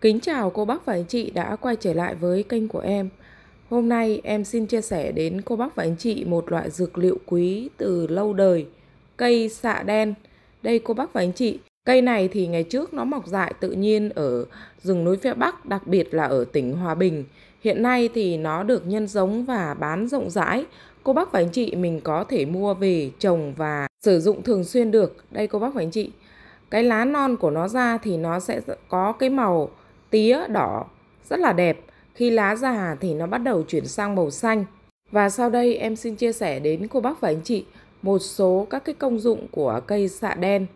Kính chào cô bác và anh chị đã quay trở lại với kênh của em. Hôm nay em xin chia sẻ đến cô bác và anh chị một loại dược liệu quý từ lâu đời, cây xạ đen. Đây cô bác và anh chị, cây này thì ngày trước nó mọc dại tự nhiên ở rừng núi phía Bắc, đặc biệt là ở tỉnh Hòa Bình. Hiện nay thì nó được nhân giống và bán rộng rãi. Cô bác và anh chị mình có thể mua về trồng và sử dụng thường xuyên được. Đây cô bác và anh chị, cái lá non của nó ra thì nó sẽ có cái màu tía đỏ rất là đẹp. Khi lá già thì nó bắt đầu chuyển sang màu xanh. Và sau đây em xin chia sẻ đến cô bác và anh chị một số các cái công dụng của cây xạ đen.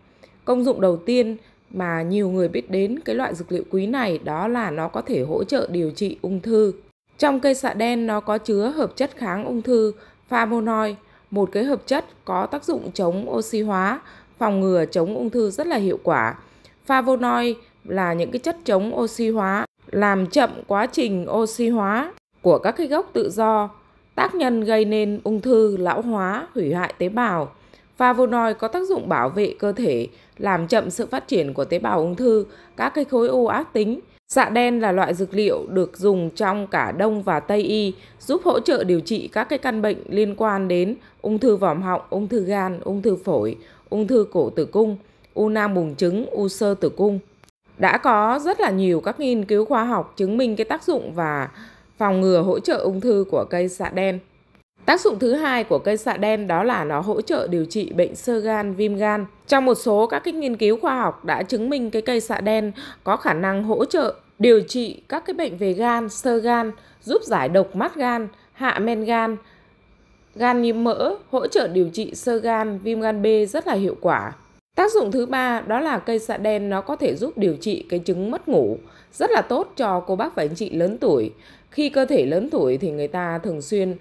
Công dụng đầu tiên mà nhiều người biết đến cái loại dược liệu quý này đó là nó có thể hỗ trợ điều trị ung thư. Trong cây xạ đen nó có chứa hợp chất kháng ung thư flavonoid, một cái hợp chất có tác dụng chống oxy hóa, phòng ngừa chống ung thư rất là hiệu quả. Flavonoid là những cái chất chống oxy hóa, làm chậm quá trình oxy hóa của các cái gốc tự do, tác nhân gây nên ung thư, lão hóa, hủy hoại tế bào. Flavonoid có tác dụng bảo vệ cơ thể, làm chậm sự phát triển của tế bào ung thư, các cái khối u ác tính. dạ đen là loại dược liệu được dùng trong cả Đông và Tây y, giúp hỗ trợ điều trị các cái căn bệnh liên quan đến ung thư vòm họng, ung thư gan, ung thư phổi, ung thư cổ tử cung, u nang buồng trứng, u sơ tử cung. Đã có rất là nhiều các nghiên cứu khoa học chứng minh cái tác dụng và phòng ngừa hỗ trợ ung thư của cây xạ đen. Tác dụng thứ hai của cây xạ đen đó là nó hỗ trợ điều trị bệnh sơ gan, viêm gan. Trong một số các cái nghiên cứu khoa học đã chứng minh cái cây xạ đen có khả năng hỗ trợ điều trị các cái bệnh về gan, sơ gan, giúp giải độc mắt gan, hạ men gan, gan nhiễm mỡ, hỗ trợ điều trị sơ gan, viêm gan B rất là hiệu quả. Tác dụng thứ ba đó là cây xạ đen nó có thể giúp điều trị cái chứng mất ngủ, rất là tốt cho cô bác và anh chị lớn tuổi. Khi cơ thể lớn tuổi thì người ta thường xuyên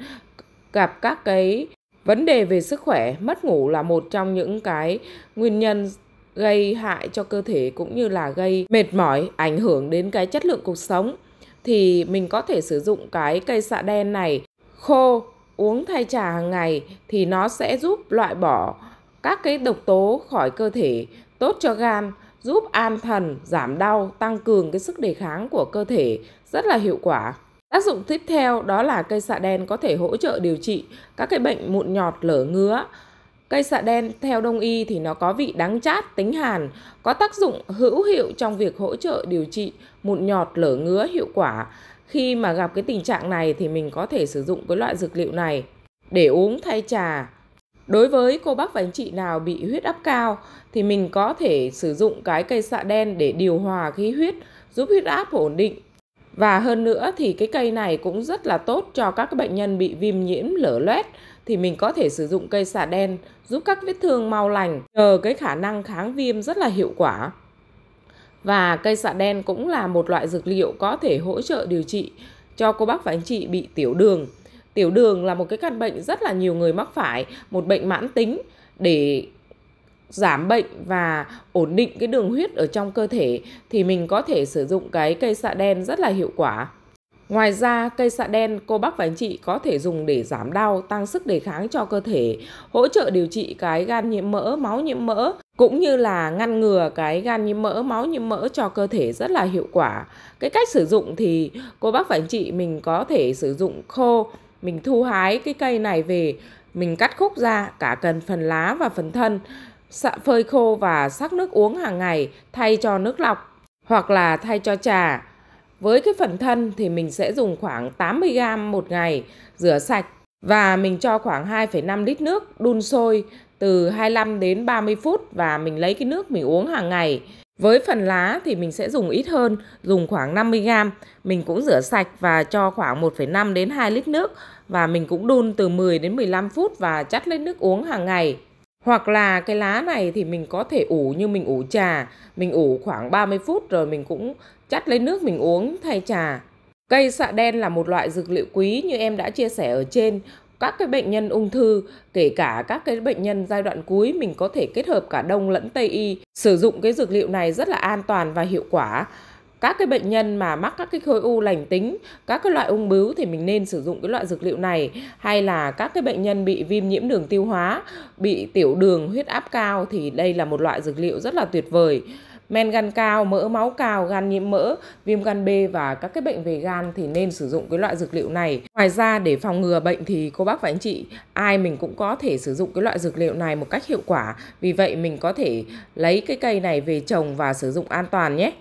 gặp các cái vấn đề về sức khỏe, mất ngủ là một trong những cái nguyên nhân gây hại cho cơ thể cũng như là gây mệt mỏi, ảnh hưởng đến cái chất lượng cuộc sống thì mình có thể sử dụng cái cây xạ đen này khô uống thay trà hàng ngày thì nó sẽ giúp loại bỏ các cái độc tố khỏi cơ thể, tốt cho gan, giúp an thần, giảm đau, tăng cường cái sức đề kháng của cơ thể, rất là hiệu quả. Tác dụng tiếp theo đó là cây xạ đen có thể hỗ trợ điều trị các cái bệnh mụn nhọt lở ngứa. Cây xạ đen theo đông y thì nó có vị đắng chát, tính hàn, có tác dụng hữu hiệu trong việc hỗ trợ điều trị mụn nhọt lở ngứa hiệu quả. Khi mà gặp cái tình trạng này thì mình có thể sử dụng cái loại dược liệu này để uống thay trà Đối với cô bác và anh chị nào bị huyết áp cao thì mình có thể sử dụng cái cây xạ đen để điều hòa khí huyết, giúp huyết áp ổn định. Và hơn nữa thì cái cây này cũng rất là tốt cho các bệnh nhân bị viêm nhiễm lở loét thì mình có thể sử dụng cây xạ đen giúp các vết thương mau lành nhờ cái khả năng kháng viêm rất là hiệu quả. Và cây xạ đen cũng là một loại dược liệu có thể hỗ trợ điều trị cho cô bác và anh chị bị tiểu đường. Tiểu đường là một cái căn bệnh rất là nhiều người mắc phải, một bệnh mãn tính để giảm bệnh và ổn định cái đường huyết ở trong cơ thể thì mình có thể sử dụng cái cây xạ đen rất là hiệu quả. Ngoài ra, cây xạ đen cô bác và anh chị có thể dùng để giảm đau, tăng sức đề kháng cho cơ thể, hỗ trợ điều trị cái gan nhiễm mỡ, máu nhiễm mỡ, cũng như là ngăn ngừa cái gan nhiễm mỡ, máu nhiễm mỡ cho cơ thể rất là hiệu quả. Cái cách sử dụng thì cô bác và anh chị mình có thể sử dụng khô mình thu hái cái cây này về mình cắt khúc ra cả cần phần lá và phần thân phơi khô và sắc nước uống hàng ngày thay cho nước lọc hoặc là thay cho trà. Với cái phần thân thì mình sẽ dùng khoảng 80g một ngày rửa sạch và mình cho khoảng 2,5 lít nước đun sôi từ 25 đến 30 phút và mình lấy cái nước mình uống hàng ngày với phần lá thì mình sẽ dùng ít hơn, dùng khoảng 50g. Mình cũng rửa sạch và cho khoảng 1,5 đến 2 lít nước và mình cũng đun từ 10 đến 15 phút và chắt lên nước uống hàng ngày. Hoặc là cái lá này thì mình có thể ủ như mình ủ trà, mình ủ khoảng 30 phút rồi mình cũng chắt lấy nước mình uống thay trà. Cây xạ đen là một loại dược liệu quý như em đã chia sẻ ở trên các cái bệnh nhân ung thư, kể cả các cái bệnh nhân giai đoạn cuối, mình có thể kết hợp cả đông lẫn tây y. Sử dụng cái dược liệu này rất là an toàn và hiệu quả. Các cái bệnh nhân mà mắc các cái khối u lành tính, các cái loại ung bướu thì mình nên sử dụng cái loại dược liệu này. Hay là các cái bệnh nhân bị viêm nhiễm đường tiêu hóa, bị tiểu đường, huyết áp cao thì đây là một loại dược liệu rất là tuyệt vời men gan cao, mỡ máu cao, gan nhiễm mỡ, viêm gan B và các cái bệnh về gan thì nên sử dụng cái loại dược liệu này. Ngoài ra để phòng ngừa bệnh thì cô bác và anh chị ai mình cũng có thể sử dụng cái loại dược liệu này một cách hiệu quả. Vì vậy mình có thể lấy cái cây này về trồng và sử dụng an toàn nhé.